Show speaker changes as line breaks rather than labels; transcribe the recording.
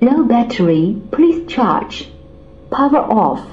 Low battery, please charge. Power off.